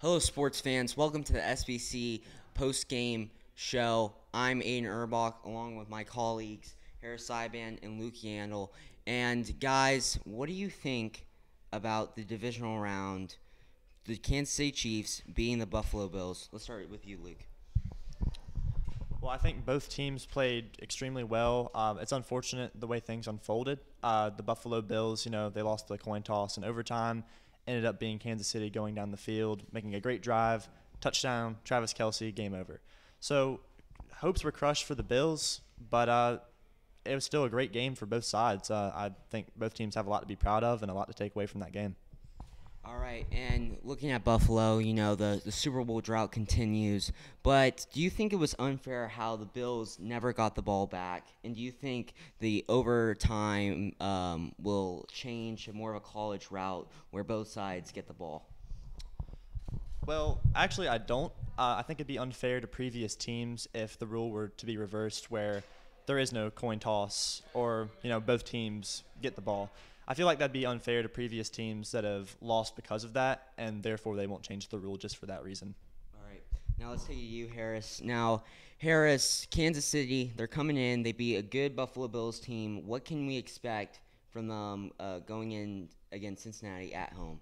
Hello, sports fans. Welcome to the SBC post game show. I'm Aiden Erbach, along with my colleagues Harris Syban and Luke Yandel. And guys, what do you think about the divisional round? The Kansas City Chiefs beating the Buffalo Bills. Let's start with you, Luke. Well, I think both teams played extremely well. Um, it's unfortunate the way things unfolded. Uh, the Buffalo Bills, you know, they lost the coin toss in overtime. Ended up being Kansas City going down the field, making a great drive, touchdown, Travis Kelce, game over. So hopes were crushed for the Bills, but uh, it was still a great game for both sides. Uh, I think both teams have a lot to be proud of and a lot to take away from that game. All right, and looking at Buffalo, you know, the, the Super Bowl drought continues. But do you think it was unfair how the Bills never got the ball back? And do you think the overtime um, will change to more of a college route where both sides get the ball? Well, actually, I don't. Uh, I think it'd be unfair to previous teams if the rule were to be reversed where there is no coin toss or, you know, both teams get the ball. I feel like that'd be unfair to previous teams that have lost because of that, and therefore they won't change the rule just for that reason. All right. Now let's take you, Harris. Now, Harris, Kansas City, they're coming in. They beat a good Buffalo Bills team. What can we expect from them uh, going in against Cincinnati at home?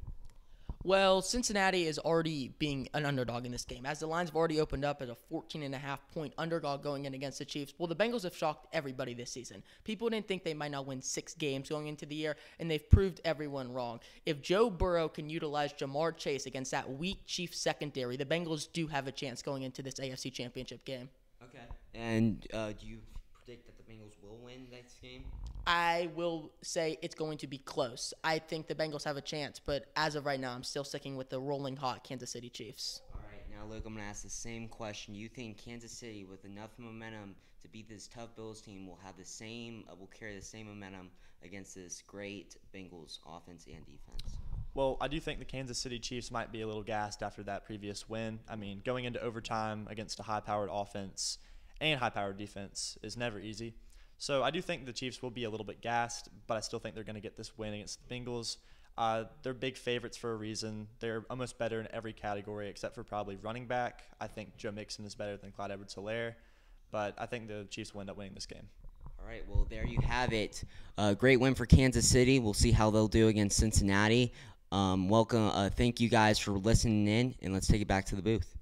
Well, Cincinnati is already being an underdog in this game, as the lines have already opened up as a 14 and a half point underdog going in against the Chiefs. Well, the Bengals have shocked everybody this season. People didn't think they might not win six games going into the year, and they've proved everyone wrong. If Joe Burrow can utilize Ja'Marr Chase against that weak Chiefs secondary, the Bengals do have a chance going into this AFC Championship game. Okay. And uh, do you predict that the Bengals will win this game? I will say it's going to be close. I think the Bengals have a chance, but as of right now, I'm still sticking with the rolling hot Kansas City Chiefs. All right, now Luke, I'm going to ask the same question. You think Kansas City, with enough momentum to beat this tough Bills team, will have the same, uh, will carry the same momentum against this great Bengals offense and defense? Well, I do think the Kansas City Chiefs might be a little gassed after that previous win. I mean, going into overtime against a high-powered offense and high-powered defense is never easy. So I do think the Chiefs will be a little bit gassed, but I still think they're going to get this win against the Bengals. Uh, they're big favorites for a reason. They're almost better in every category except for probably running back. I think Joe Mixon is better than Clyde Edwards-Helaire, but I think the Chiefs will end up winning this game. All right, well, there you have it. Uh, great win for Kansas City. We'll see how they'll do against Cincinnati. Um, welcome. Uh, thank you guys for listening in, and let's take it back to the booth.